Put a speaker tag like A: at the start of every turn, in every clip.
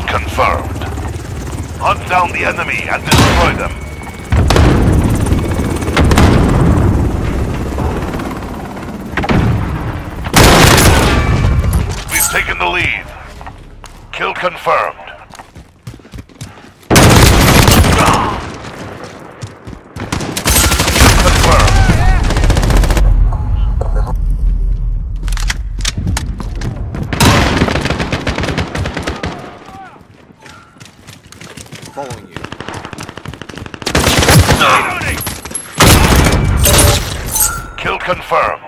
A: confirmed. Hunt down the enemy and destroy them. We've taken the lead. Kill. Confirmed.
B: Following you.
A: Kill confirmed.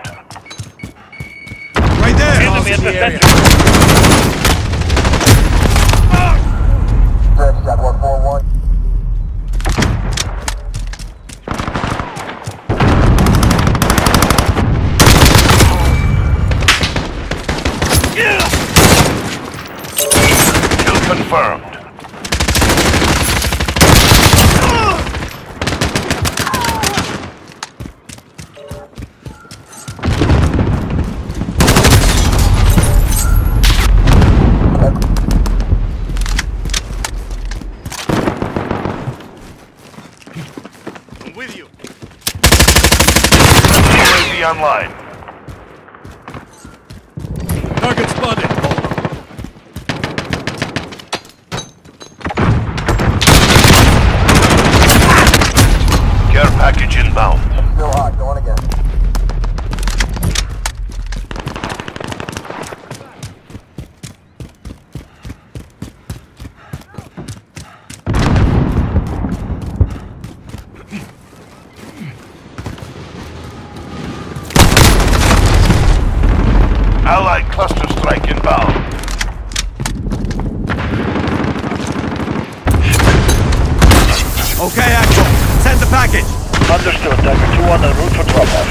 B: Right there!
C: Enemy at the
B: area.
C: center.
D: That 141.
A: Kill confirmed.
B: I'm with you.
A: UAV online.
B: Target spotted.
A: Care package inbound.
D: Still hot. Going again.
A: Allied cluster strike inbound.
B: Okay, Axel. Send the package.
C: Understood. Tiger 2 on en route for drop-off.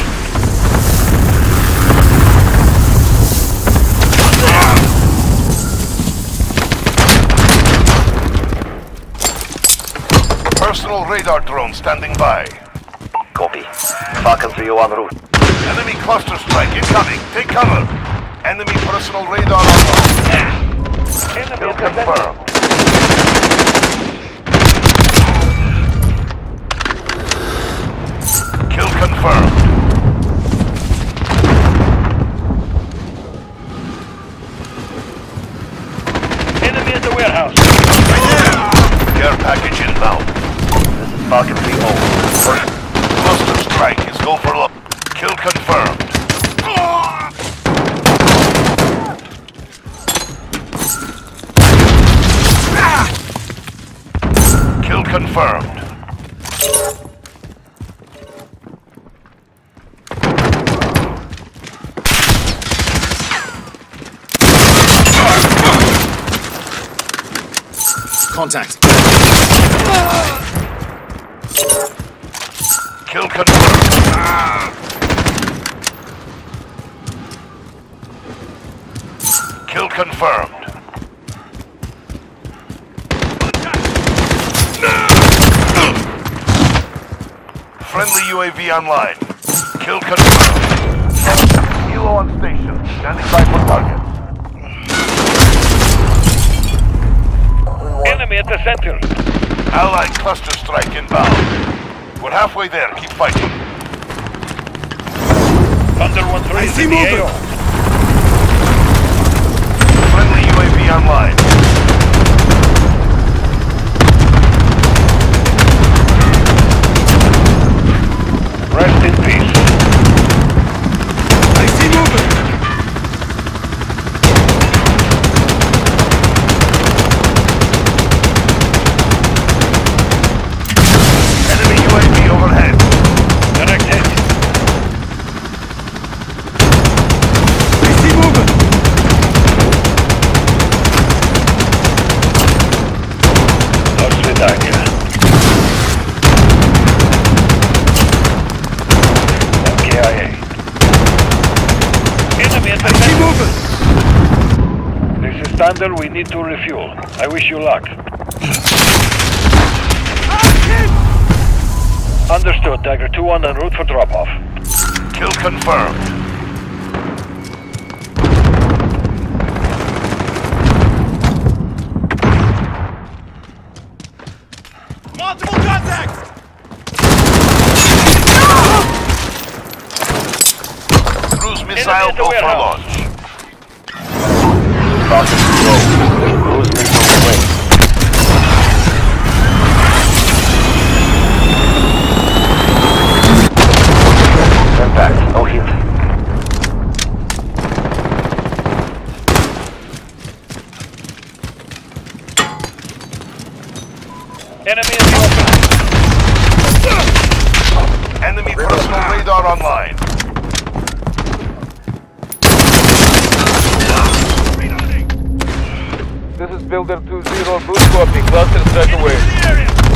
A: Personal radar drone standing by.
C: Copy. Falcon 3 en route.
A: Enemy cluster strike incoming. Take cover. Enemy personal radar online.
C: Enemy
A: Kill
C: at the center.
A: confirmed. Kill confirmed.
C: Enemy at the warehouse.
A: Care package inbound.
C: This is Falcon 3 home.
A: Cluster strike is go for look. Kill confirmed. Kill confirmed.
B: Contact.
A: Kill confirmed. Ah. Kill confirmed. Friendly UAV online. Kill confirmed. Helo on station. Standing by for target.
C: Enemy at the center.
A: Allied cluster strike inbound. We're halfway there. Keep fighting.
C: Thunder 1-3
B: I
C: is
B: see
C: in the
B: movement.
C: AO.
A: Friendly UAV online.
C: Standard, we need to refuel. I wish you luck. Understood, Tiger 2-1 en route for drop-off.
A: Kill confirmed. missile go for
C: launch
A: launch.
D: Falcon 2 Cruise missile away. Impact. No hit.
C: Enemy the open.
A: Enemy personal radar online.
E: This is Builder 2-0, good copy, cluster strike away.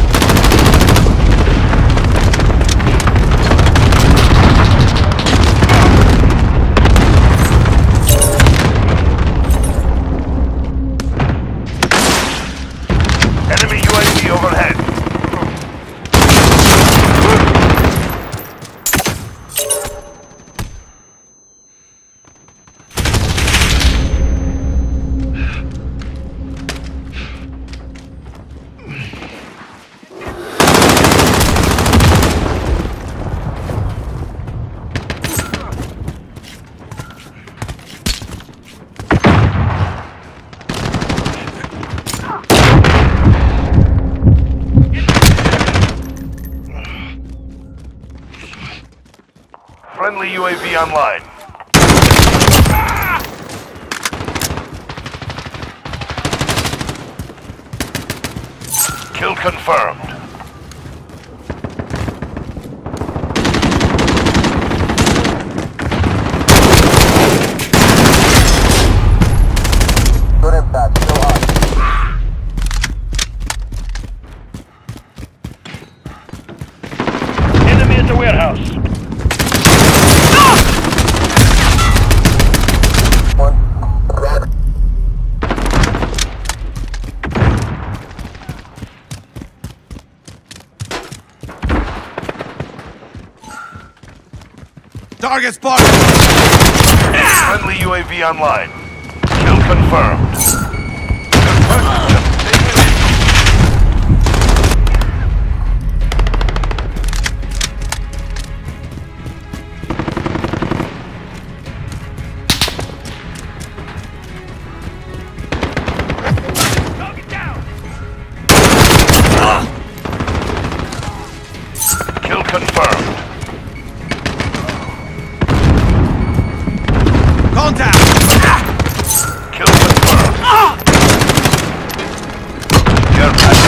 A: Friendly UAV online. Kill confirmed.
D: Good impact. Still hot.
C: Enemy at the warehouse.
D: One.
B: Target spotted!
A: Friendly UAV online. Kill confirmed. Confirmed. Care package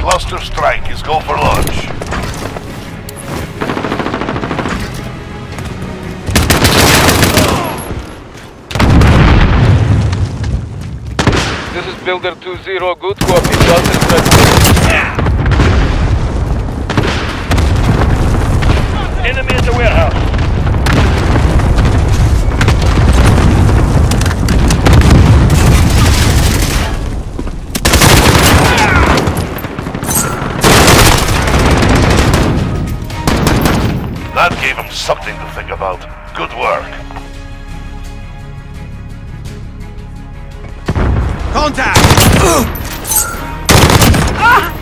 A: Cluster strike is go for launch.
E: This is Builder 2-0, good copy, cluster strike away.
C: Enemy at the warehouse.
A: Something to think about. Good work.
B: Contact! ah!